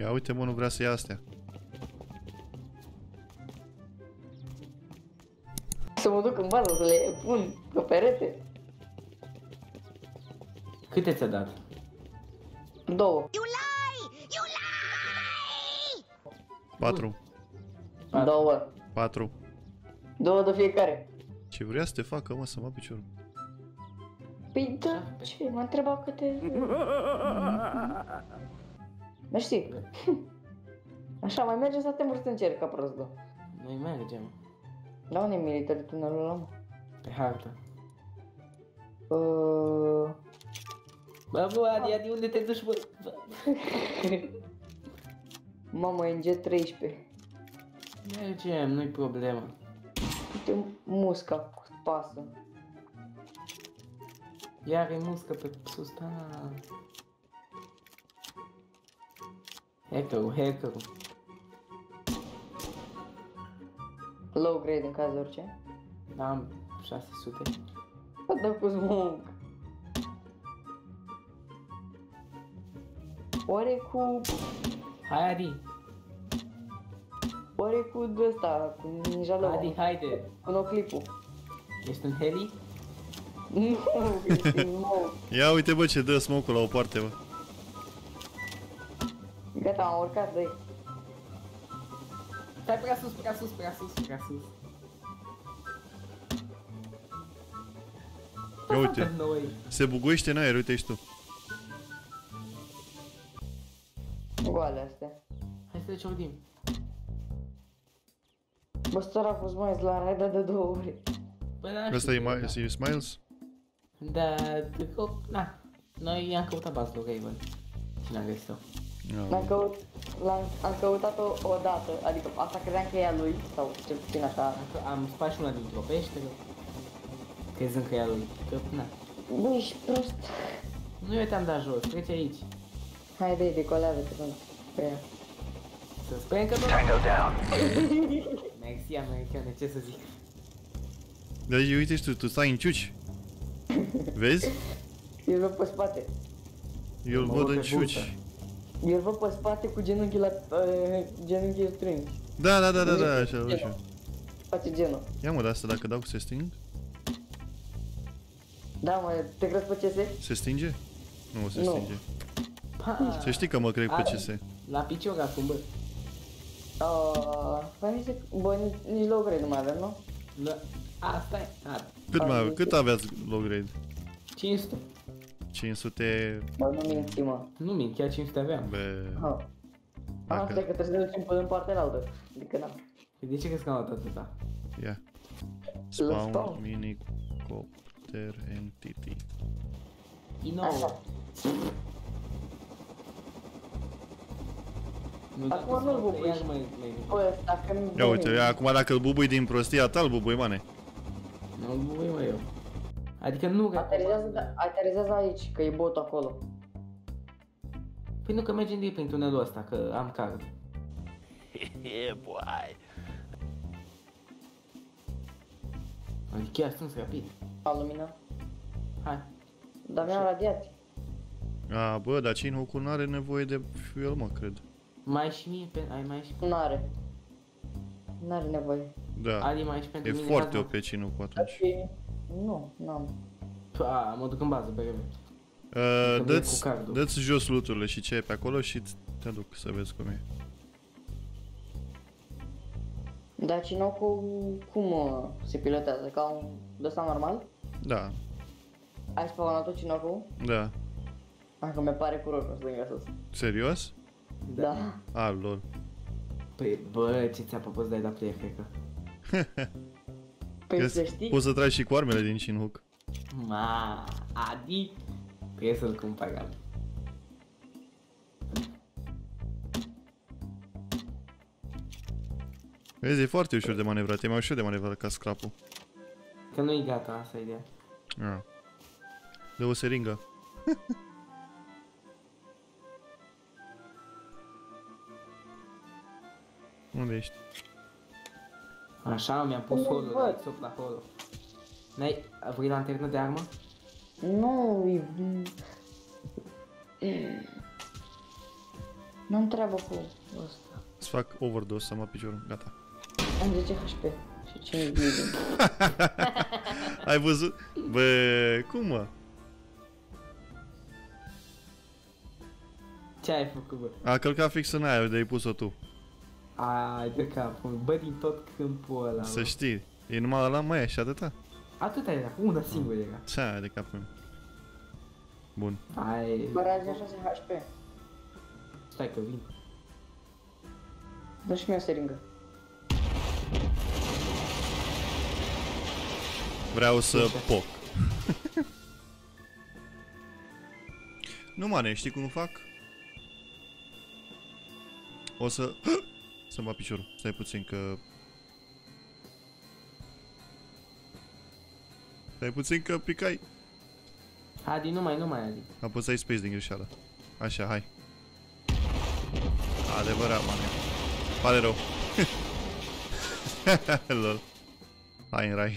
Ia uite, mă, nu vrea să ia astea. Să mă duc în bază să le pun pe perete. Câte ți-a dat? Două. Patru. Patru. Două. Patru. Două de fiecare. Ce vrea să te facă, mă, să mă piciorul? Păi da, ce? M-a întrebat câte... Nu știi. Așa, mai mergem să te mă să încerc ca prostul. Noi mergem. Da, unde e military tunelul ăla? mă? Pe hartă. Uh... Bă, bă, Adi, Adi, unde te duci, bă? bă? Mamă, e în G13. Mergem, nu-i problemă. Uite musca cu pasă. Iar e muscă pe sus, da. Hackerul, hackerul. Low grade în caz de orice. Am 600. Bă, dă cu smog. Oare cu... Hai, Adi. Oare cu de ăsta, cu Ninja Low? Adi, haide. Cu noclipul. Ești în heli? Nu, Cristi, nu. Ia uite, bă, ce dă smoke la o parte, bă. Gata, am urcat, dă Stai prea sus, prea sus, prea sus, prea sus. Ia uite, Noi. se buguiește în aer, uite ești tu. Goale astea. Hai să le ciordim. Bă, săracul Smiles la raida de două ori. Bă, da, Ăsta e, mai, e Smiles? Da, că, na. Noi am căutat bază lui Raven. Și n-am găsit-o. Am, căut, l-am, am căutat-o o dată, adică asta credeam că e a lui, sau cel puțin așa. Am- Am spart și una dintr-o peșteră. Crezând că e a lui. Că, na. Bă, ești prost. Nu eu te-am dat jos, trece aici. Haide, decolează-te când pe ea. Să sperăm că nu... Tango down. Mersi, americane, ce să zic. Deci uite și tu, tu stai în ciuci. Vezi? Eu îl văd pe spate. Eu îl Mă văd uit în pe ciuci. Burtă. Eu îl văd pe spate cu genunchii la... Uh, genunchii strângi. Da, da, da, da, da, așa, așa. Face genul. Ia mă, de asta dacă dau se sting? Da, mă, te crezi pe CS? Se stinge? Nu se Nu. stinge. Pa! Să știi că mă cred pe Are. CS. La picior acum, bă. Uh, păi mi se... Bă, nici, nici low grade nu mai avem, nu? Da. Asta e. A, Cât, mai, ave- cât aveați low grade? 500. 500... Bă, nu minți, mă. Nu mint, chiar 500 aveam. Bă... Ha. Dacă- Asta e că trebuie să ne ducem până în partea altă. Adică na. Păi de ce crezi că am luat atâta? Ia. spawn. Spawn minicopter entity. Ino. Așa. Nu, Acum dacă nu-l sunt- bubuși. iar mai- mai- Bă, dacă mi Ia uite, ia, acum dacă îl bubui din prostia ta, îl bubui, mane. Nu bubui, mă, eu. Adică nu Aterizează, da, aterizează aici, că e bot acolo. Păi nu că mergem direct prin tunelul ăsta, că am card. Adică chiar sunt rapid. La lumină. Hai. Dar mi-am radiat. A, bă, dar cine nu are nevoie de fuel, mă, cred. Mai și mie, pe, ai mai și... N-are. N-are nevoie. Da. Ali mai și pentru E mine. foarte gata? OP cine cu atunci. Și... Nu, n-am. A, mă duc în bază, pe repede. Uh, Că dă-ți, cu cardul. dă-ți jos luturile și ce e pe acolo și te aduc să vezi cum e. Dar cine cu cum uh, se pilotează? Ca un de ăsta normal? Da, Ai spawnat tot cine cu? da. Dacă mi pare cu roșu stânga sus. Serios? Da. A, lol. Păi, bă, ce ți-a propus de ai dat player, cred că. Păi Yes. să știi? Poți să tragi și cu armele din Shinhook. Ma, Adi, trebuie să-l cumpărăm. Vezi, e foarte ușor de manevrat, e mai ușor de manevrat ca scrapul. Că nu-i gata, asta e ideea. Ah. De o seringă. Unde ești? Așa, mi-am pus Nu holul, văd. la sub la holul. N-ai, vrei lanternă de armă? Nu, e... N-am treabă cu ăsta. Să fac overdose, să mă piciorul. Gata. Am 10 HP. Și 5 bleeding. Ai văzut? Bă, cum mă? Ce ai făcut, bă? A călcat fix în aia de ai pus-o tu. Ai de capul meu. Bă, din tot câmpul ăla, Să bă. știi. E numai ăla mai și atâta. Atât era, una singură era. Ce ai de capul meu? Bun. Ai... Bă, razi 6 HP. Stai că vin. Dă și mie o seringă. Vreau să poc. nu mane, știi cum fac? O să... Să-mi bat piciorul. Stai puțin că... Stai puțin că picai. Adi, nu mai, nu mai, Adi. Apăsai space din greșeală. Așa, hai. Adevărat, mane. Pare rău. Lol. Hai în rai.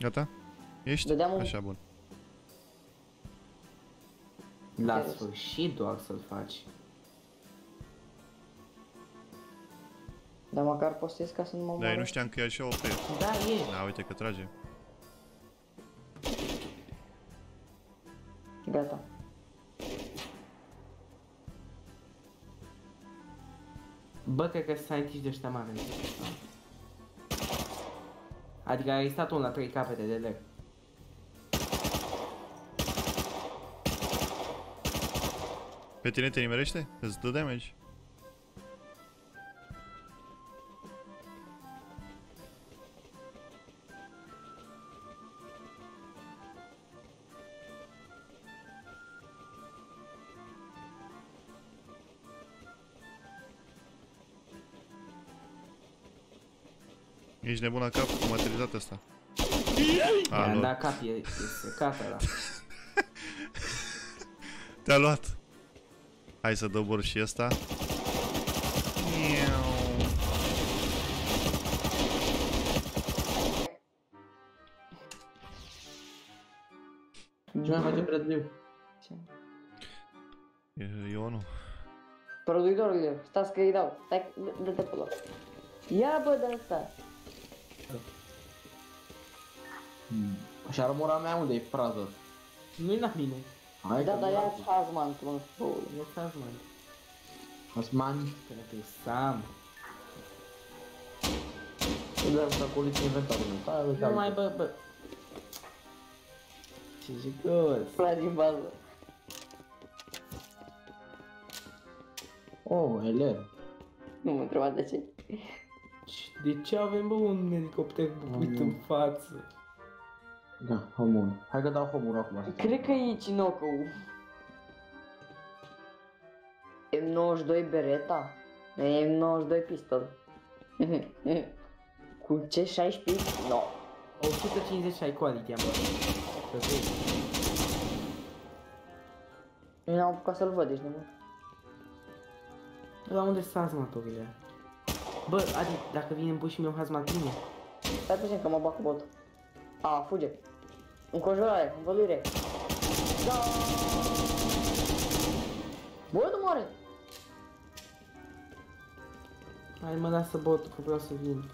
Gata? Ești? Vedeam un- Așa, bun. La Interes. sfârșit doar să-l faci. Dar măcar postez ca să nu mă Da, eu moară. nu știam că e așa OP. Da, e. Da, uite că trage. Gata. Bă, cred că scientiști de ăștia mari. Adică a existat unul la 3 capete de leg. Pe tine te nimerește? Îți dă damage? Ești nebun la cap cu materialitatea asta. A, I-am lol. dat cap, e, e secat ăla. Te-a luat. Hai să dobor și ăsta. Miau. Ce mai face Bradley? E, eu nu. Produitorul, stați că îi dau. Stai, dă- dă-te pe loc. Ia bă de asta. Și armura mea unde e prază? Nu-i la mine. Hai Da, că dar ia vreau. Hazman, tu nu spui. Nu stați, mă. Osman, Cred că e Sam. tu dai să acolo în inventarul meu. Stai, uite, Nu mai, uite. bă, bă. Ce jigos. Prea din bază. Oh, Elen. Nu mă întreba de ce. De ce avem, bă, un elicopter bubuit în față? Da, homun. Hai că dau homul acum. să Cred că e Chinoco. M92 Beretta? M92 pistol. Cu C16? No. 150 ai quality am bă. Să vezi. Nu am apucat să-l văd, deci nu. La unde sunt hazmaturile? Bă, Adi, dacă vine în bușii meu hazmat mine. Stai puțin că mă bag cu botul. A, fuge. Înconjurare, învăluire. Da! Bă, nu moare! Hai mă lasă botul că vreau să vin.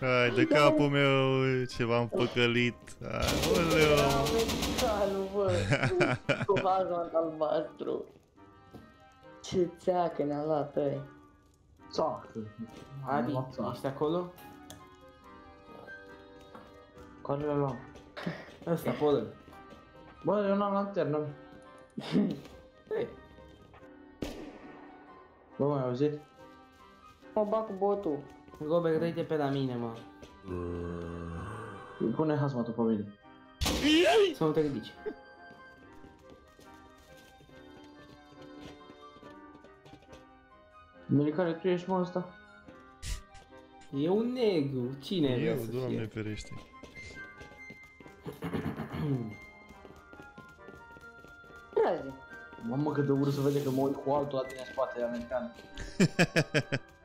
Hai, de capul meu, ce v-am păcălit. Aoleu. Americanul, bă! Cu hazmat albastru. Ce țeacă ne-a luat, ăi. Țacă. Adi, Am luat țacă. ești acolo? Care le luam? Ăsta, polă. Bă, eu n-am lanternă. Hai. Bă, mai auzit? Mă bag cu botul. Robert, dă-te pe la mine, mă. Pune hazmatul pe mine. Să nu te ridici. Milicare, tu ești mă ăsta? E un negru. Cine vrea Eu, să doamne fie? ferește. Razi. Mamă, cât de urât să vede că mă uit cu altul la tine în spate, american.